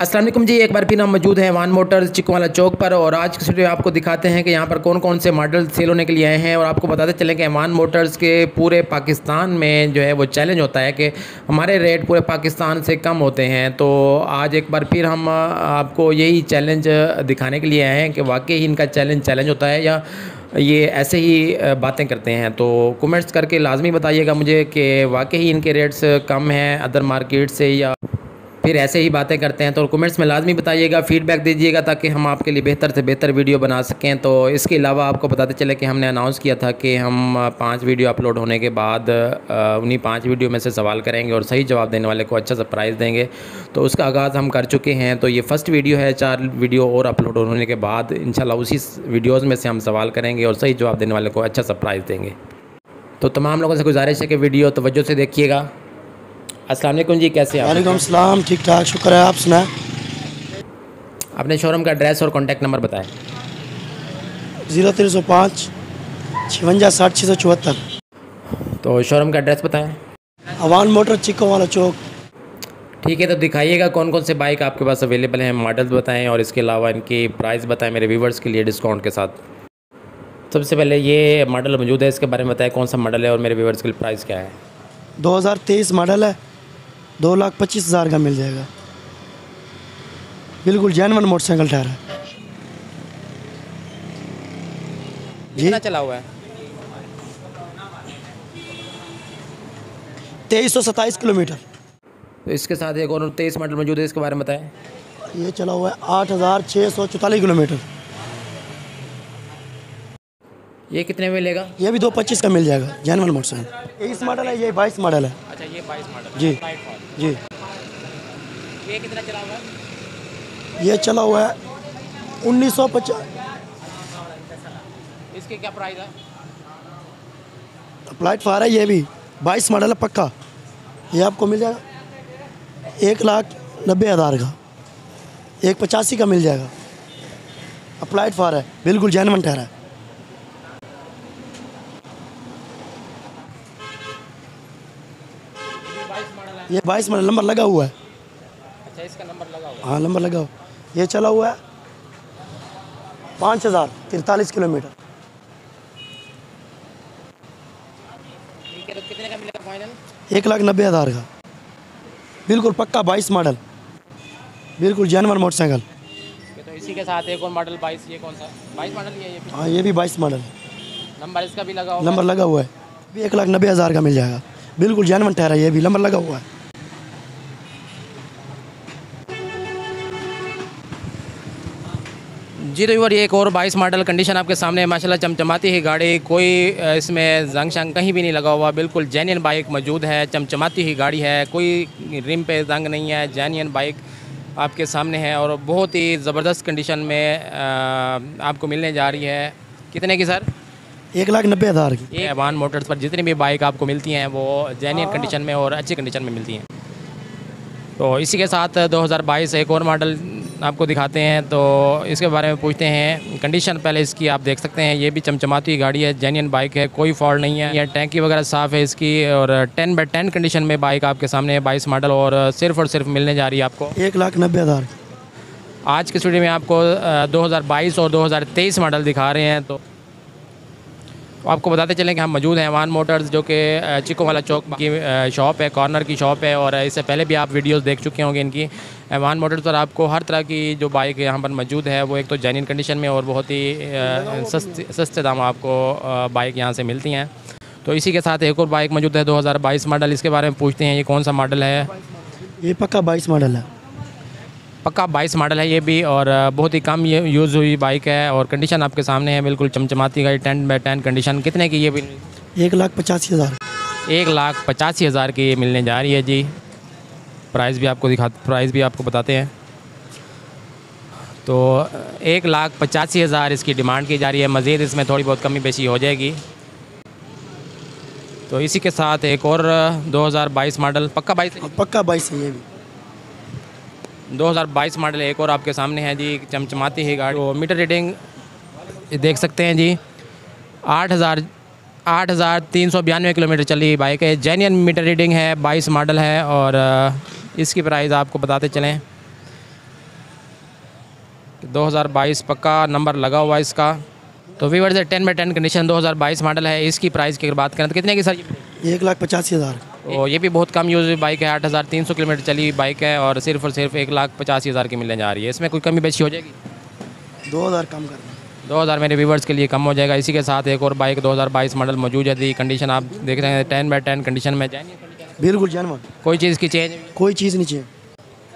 असलम जी, एक बार फिर हम मौजूद हैं वान मोटर्स चिकवाला चौक पर और आज की वीडियो आपको दिखाते हैं कि यहाँ पर कौन कौन से मॉडल सेल होने के लिए आए हैं और आपको बताते चलें कि वान मोटर्स के पूरे पाकिस्तान में जो है वो चैलेंज होता है कि हमारे रेट पूरे पाकिस्तान से कम होते हैं। तो आज एक बार फिर हम आपको यही चैलेंज दिखाने के लिए आए हैं कि वाकई इनका चैलेंज चैलेंज होता है या ये ऐसे ही बातें करते हैं। तो कमेंट्स करके लाजमी बताइएगा मुझे कि वाकई इनके रेट्स कम हैं अदर मार्केट से या फिर ऐसे ही बातें करते हैं तो कमेंट्स में लाजमी बताइएगा फ़ीडबैक दीजिएगा ताकि हम आपके लिए बेहतर से बेहतर वीडियो बना सकें। तो इसके अलावा आपको बताते चले कि हमने अनाउंस किया था कि हम पाँच वीडियो अपलोड होने के बाद उन्हीं पाँच वीडियो में से सवाल करेंगे और सही जवाब देने वाले को अच्छा सा प्राइज़ देंगे। तो उसका आगाज़ हम कर चुके हैं। तो ये फ़र्स्ट वीडियो है, चार वीडियो और अपलोड होने के बाद इन उसी वीडियोज़ में से हम सवाल करेंगे और सही जवाब देने वाले को अच्छा सा प्राइज़ देंगे। तो तमाम लोगों से गुजारिश है कि वीडियो तवज्जो से देखिएगा। अस्सलाम जी कैसे हैं वालेकुम सलाम ठीक ठाक शुक्र है आप सुनाए। अपने शोरूम का एड्रेस और कॉन्टैक्ट नंबर बताएँ ज़ीरो तीन सौ पाँच छवंजा साठ छः सौ चौहत्तर। तो शोरूम का एड्रेस बताएँ। अवान मोटर चिको वाला चौक। ठीक है तो दिखाइएगा कौन कौन से बाइक आपके पास अवेलेबल हैं मॉडल्स बताएँ और इसके अलावा इनकी प्राइस बताएँ मेरे व्यूवर्स के लिए डिस्काउंट के साथ। सबसे पहले ये मॉडल मौजूद है इसके बारे में बताएँ कौन सा मॉडल है और मेरे व्यूवर्स के लिए प्राइस क्या है। 2023 मॉडल है। दो लाख पच्चीस हज़ार का मिल जाएगा। बिल्कुल जैनवन मोटरसाइकिल टायर है। कितना चला हुआ है? तेईस सौ सत्ताईस किलोमीटर। तो इसके साथ एक और तेईस मॉडल मौजूद है इसके बारे में बताएँ। ये चला हुआ है आठ हज़ार छः सौ चौतालीस किलोमीटर। ये कितने में मिलेगा ये भी दो पच्चीस का मिल जाएगा जैनवन मोटरसाइकिल तेईस मॉडल है ये बाईस मॉडल है। अच्छा ये बाईस मॉडल जी जी। ये कितना चला हुआ है? ये चला हुआ है उन्नीस सौ पचास इसके क्या प्राइस है? अप्लाइड फार है ये भी। बाईस मॉडल है पक्का। ये आपको मिल जाएगा एक लाख नब्बे हज़ार का। एक पचासी का मिल जाएगा। अप्लाइड फार है बिल्कुल जैनवन ठहरा है। ये बाईस मॉडल नंबर लगा हुआ है। अच्छा इसका नंबर लगा हुआ हाँ? नंबर लगा हुआ। ये चला हुआ है पाँच हज़ार तिरतालीस किलोमीटर। तो कितने का मिलेगा फाइनल एक लाख नब्बे हज़ार का। बिल्कुल पक्का बाईस मॉडल। बिल्कुल जानवर मोटरसाइकिल तो इसी के साथ एक और मॉडल बाईस ये कौन सा? बाईस मॉडल ये हाँ ये भी बाईस मॉडल। है नंबर इसका भी लगा हुआ नंबर लगा हुआ है। एक लाख नब्बे हज़ार का मिल जाएगा। बिल्कुल जानवर ठहरा ये भी नंबर लगा हुआ है। जी तो यूर ये एक और बाईस मॉडल कंडीशन आपके सामने है। माशाल्लाह चमचमाती है गाड़ी कोई इसमें जंग शंग कहीं भी नहीं लगा हुआ। बिल्कुल जैनियन बाइक मौजूद है चमचमाती ही गाड़ी है। कोई रिम पे जंग नहीं है जैनियन बाइक आपके सामने है और बहुत ही ज़बरदस्त कंडीशन में आपको मिलने जा रही है। कितने की सर? एक लाख नब्बे हज़ार की। ये वान मोटर्स पर जितनी भी बाइक आपको मिलती हैं वो जैनियन कंडीशन में और अच्छी कंडीशन में मिलती हैं। तो इसी के साथ 2022 एक और मॉडल आपको दिखाते हैं तो इसके बारे में पूछते हैं। कंडीशन पहले इसकी आप देख सकते हैं ये भी चमचमाती गाड़ी है जेन्यन बाइक है कोई फॉल्ट नहीं है। यह टैंकी वगैरह साफ़ है इसकी और टेन बाई टेन कंडीशन में बाइक आपके सामने है बाईस मॉडल और सिर्फ़ और सिर्फ़ मिलने जा रही है आपको। एक लाख नब्बे हज़ार। आज की स्टूडियो में आपको दो हज़ार बाईस और दो हज़ार तेईस मॉडल दिखा रहे हैं तो आपको बताते चलें कि हम मौजूद हैं वान मोटर्स, जो कि चिको वाला चौक की शॉप है, कॉर्नर की शॉप है, और इससे पहले भी आप वीडियोस देख चुके होंगे इनकी। वान मोटर्स पर आपको हर तरह की जो बाइक यहाँ पर मौजूद है, वो एक तो जैनिन कंडीशन में और बहुत ही सस्ते सस्ते दाम आपको बाइक यहाँ से मिलती हैं। तो इसी के साथ एक और बाइक मौजूद है 2022 मॉडल, इसके बारे में पूछते हैं, ये कौन सा मॉडल है? ये पक्का बाईस मॉडल है। पक्का बाईस मॉडल है ये भी और बहुत ही कम ये यूज़ हुई बाइक है और कंडीशन आपके सामने है बिल्कुल चमचमाती गई टेन बाई टेन कंडीशन कितने की ये भी? एक लाख पचासी हज़ार। एक लाख पचासी हज़ार की ये मिलने जा रही है जी। प्राइस भी आपको दिखा प्राइस भी आपको बताते हैं। तो एक लाख पचासी हज़ार इसकी डिमांड की जा रही है। मज़ीद इसमें थोड़ी बहुत कमी बेशी हो जाएगी। तो इसी के साथ एक और 2022 मॉडल पक्का बाईस पक्का बाईस है ये भी। 2022 मॉडल एक और आपके सामने है जी, चमचमाती है गाड़ी। तो मीटर रीडिंग देख सकते हैं जी। आठ हज़ार आठ हज़ार तीन सौ बयानवे किलोमीटर चली बाइक है। जेन्यन मीटर रीडिंग है, बाईस मॉडल है और इसकी प्राइस आपको बताते चलें। 2022 पक्का नंबर लगा हुआ है इसका। तो वीवर से ten by ten condition 2022 model है। इसकी प्राइस की अगर बात करें तो कितने की सर? एक लाख पचासी हज़ार। तो ये भी बहुत कम यूज़ बाइक है आठ हज़ार तीन सौ किलोमीटर चली हुई बाइक है और सिर्फ़ और सिर्फ़ एक लाख पचासी हज़ार की मिलने जा रही है। इसमें कोई कमी बेची हो जाएगी? दो हज़ार कम कर दो हज़ार मेरे व्यूवर्स के लिए कम हो जाएगा। इसी के साथ एक और बाइक 2022 मॉडल मौजूद है। दी कंडीशन आप देख रहे हैं टेन बाई टेन कंडीशन में जाएँगे बिल्कुल जानवर कोई चीज़ की चेंज कोई चीज़ नहीं चाहिए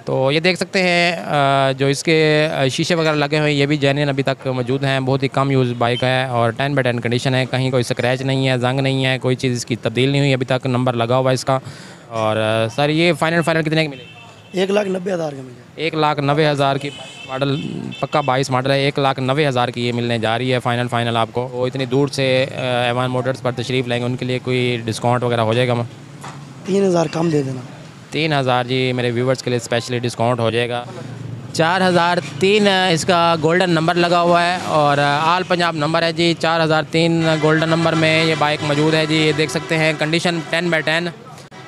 तो ये देख सकते हैं जो इसके शीशे वगैरह लगे हुए हैं ये भी जेन्यन अभी तक मौजूद हैं। बहुत ही कम यूज़ बाइक है और टेन बाई टेन कंडीशन है। कहीं कोई स्क्रैच नहीं है जंग नहीं है कोई चीज़ इसकी तब्दील नहीं हुई। अभी तक नंबर लगा हुआ है इसका और सर ये फाइनल फाइनल कितने की मिलेगी एक लाख नब्बे हज़ार का मिल। जाए एक लाख नब्बे हज़ार की मॉडल पक्का बाईस मॉडल है। एक लाख नब्बे हज़ार की ये मिलने जा रही है फाइनल फाइनल आपको। वो इतनी दूर से एवान मोटर्स पर तशरीफ़ लेंगे उनके लिए कोई डिस्काउंट वगैरह हो जाएगा? मैं तीन हज़ार कम दे देना। तीन हज़ार जी मेरे व्यूवर्स के लिए स्पेशली डिस्काउंट हो जाएगा। चार हज़ार तीन इसका गोल्डन नंबर लगा हुआ है और आल पंजाब नंबर है जी। चार हज़ार तीन गोल्डन नंबर में ये बाइक मौजूद है जी। ये देख सकते हैं कंडीशन टेन बाई टेन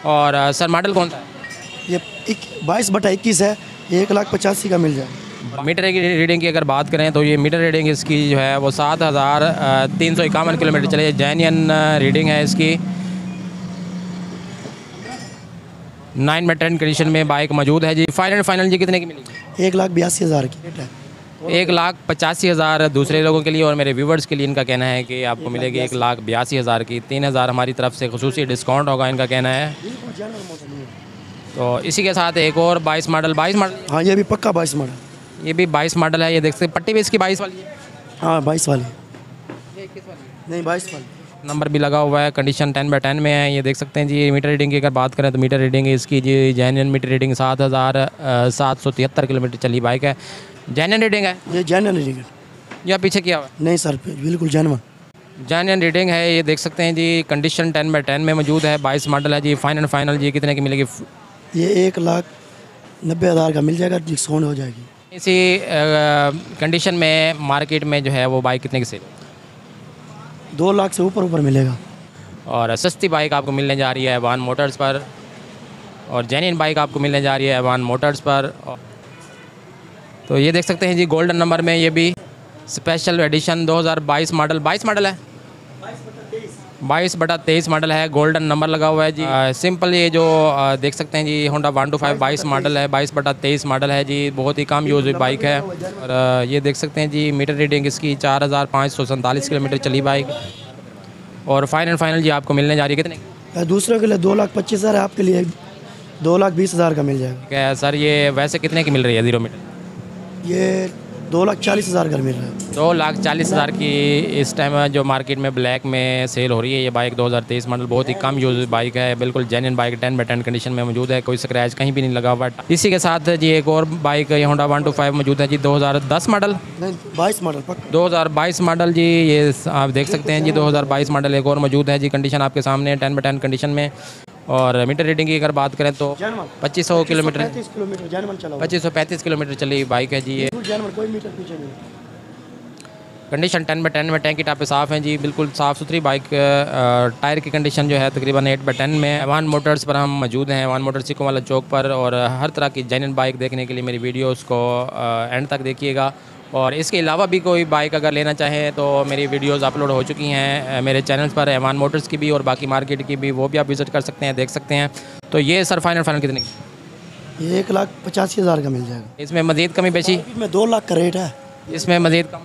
और सर मॉडल कौन सा है? ये बाईस बटा इक्कीस है। एक लाख पचासी का मिल जाए। मीटर की रीडिंग की अगर बात करें तो ये मीटर रीडिंग इसकी जो है वो सात हज़ार तीन सौ इक्यावन किलोमीटर चले। जैनियन रीडिंग है इसकी। नाइन में टेन कंडीशन में बाइक मौजूद है जी। फाइनल फाइनल जी कितने की मिलेगी एक लाख बयासी हज़ार की रेट है। एक लाख पचासी हज़ार दूसरे लोगों के लिए और मेरे व्यूवर्स के लिए इनका कहना है कि आपको मिलेगी एक लाख बयासी हज़ार की। तीन हज़ार हमारी तरफ़ से खसूसी डिस्काउंट होगा इनका कहना है। तो इसी के साथ एक और बाईस मॉडल बाईस मॉडल हाँ ये भी पक्का बाईस मॉडल ये भी बाईस मॉडल है ये देख सकते पट्टी भी इसकी बाईस वाली है? हाँ बाईस वाली। नहीं बाईस वाली। नंबर भी लगा हुआ है कंडीशन टेन बाई टेन में है ये देख सकते हैं जी मीटर रीडिंग की अगर बात करें तो मीटर रीडिंग इसकी जी जैनियन मीटर रीडिंग सात हज़ार सात सौ तिहत्तर किलोमीटर चली बाइक है। जैन रीडिंग है? ये जैन रीडिंग है। या पीछे किया हुआ नहीं सर बिल्कुल जानवर जैन रीडिंग है ये देख सकते हैं जी कंडीशन टेन बाई टेन में मौजूद है बाईस मॉडल है जी फाइनल फाइनल जी कितने की मिलेगी? ये एक लाख नब्बे हज़ार का मिल जाएगा डिस्काउंट हो जाएगी। इसी कंडीशन में मार्केट में जो है वो बाइक कितने की सेल दो लाख से ऊपर ऊपर मिलेगा। और सस्ती बाइक आपको मिलने जा रही है एवान मोटर्स पर। और जेन्यन बाइक आपको मिलने जा रही है एवान मोटर्स पर। तो ये देख सकते हैं जी गोल्डन नंबर में ये भी स्पेशल एडिशन 2022 मॉडल 22 मॉडल है? बाईस बटा तेईस मॉडल है गोल्डन नंबर लगा हुआ है जी। आ, सिंपल ये जो आ, देख सकते हैं जी होंडा वन टू फाइव बाईस मॉडल है बाईस बटा तेईस मॉडल है जी बहुत ही कम यूज़ हुई बाइक है। और आ, ये देख सकते हैं जी मीटर रीडिंग इसकी चार हज़ार पाँच सौ सैंतालीस किलोमीटर चली बाइक और फाइनल फाइनल जी आपको मिलने जा रही है कितने? दूसरों के लिए दो लाख पच्चीस हज़ार आपके लिए दो लाख बीस हज़ार का मिल जाएगा। है सर ये वैसे कितने की मिल रही है ज़ीरो मीटर ये दो लाख चालीस हज़ार का मिल रहा है। दो लाख चालीस हज़ार की इस टाइम जो मार्केट में ब्लैक में सेल हो रही है ये बाइक 2023 मॉडल बहुत ही कम यूज़ बाइक है बिल्कुल genuine bike ten by ten condition में मौजूद है कोई स्क्रैच कहीं भी नहीं लगा हुआ इसी के साथ जी एक और बाइक ये होंडा वन टू फाइव मौजूद है जी 2010 मॉडल बाईस मॉडल पक्का। 2022 मॉडल जी ये आप देख सकते हैं जी 2022 मॉडल एक और मौजूद है जी कंडीशन आपके सामने टेन बाई टेन कंडीशन में। और मीटर रीडिंग की अगर बात करें तो पच्चीस सौ किलोमीटर। पच्चीस सौ पैंतीस किलोमीटर चली बाइक है जी ये। Meter condition ten by ten में टैंक की टापे साफ़ हैं जी बिल्कुल साफ़ सुथरी बाइक टायर की कंडीशन जो है तकरीबन एट बाई टेन में। वन मोटर्स पर हम मौजूद हैं वन मोटर्स सिको वाला चौक पर और हर तरह की जैन बाइक देखने के लिए मेरी वीडियोस को एंड तक देखिएगा। और इसके अलावा भी कोई बाइक अगर लेना चाहें तो मेरी वीडियोस अपलोड हो चुकी हैं मेरे चैनल्स पर एवान मोटर्स की भी और बाकी मार्केट की भी वो भी आप विज़िट कर सकते हैं देख सकते हैं। तो ये सर फाइनल फाइनल कितने की? ये एक लाख पचासी हज़ार का मिल जाएगा। इसमें मज़ीद कमी बेची? में दो लाख का रेट है। इसमें मज़ीद कम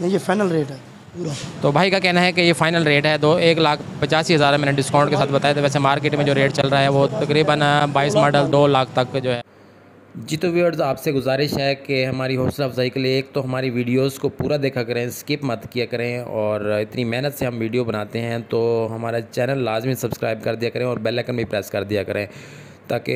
नहीं ये फाइनल रेट है पूरा। तो भाई का कहना है कि ये फाइनल रेट है दो एक लाख पचासी हज़ार मैंने डिस्काउंट के साथ बताया था। वैसे मार्केट में जो रेट चल रहा है वो तकरीबन बाईस मॉडल दो लाख तक जो है। जी तो व्यूअर्स आपसे गुजारिश है कि हमारी हौसला अफजाई के लिए एक तो हमारी वीडियोस को पूरा देखा करें स्किप मत किया करें और इतनी मेहनत से हम वीडियो बनाते हैं तो हमारा चैनल लाजमी सब्सक्राइब कर दिया करें और बेल आइकन भी प्रेस कर दिया करें ताकि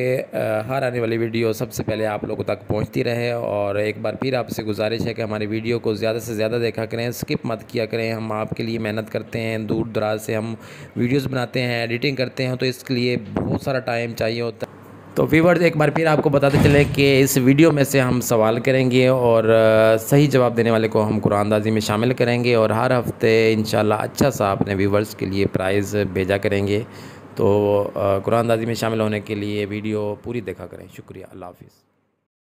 हर आने वाली वीडियो सबसे पहले आप लोगों तक पहुँचती रहे और एक बार फिर आपसे गुजारिश है कि हमारी वीडियो को ज़्यादा से ज़्यादा देखा करें स्किप मत किया करें। हम आपके लिए मेहनत करते हैं दूर दराज से हम वीडियोस बनाते हैं एडिटिंग करते हैं तो इसके लिए बहुत सारा टाइम चाहिए होता है। तो व्यूवर एक बार फिर आपको बताते चले कि इस वीडियो में से हम सवाल करेंगे और सही जवाब देने वाले को हम कुरानदाजी में शामिल करेंगे और हर हफ़्ते इन अच्छा सा अपने व्यूवर्स के लिए प्राइज़ भेजा करेंगे। तो कुरान कुरानदाजी में शामिल होने के लिए वीडियो पूरी देखा करें। शुक्रिया। अल्लाह हाफिज़।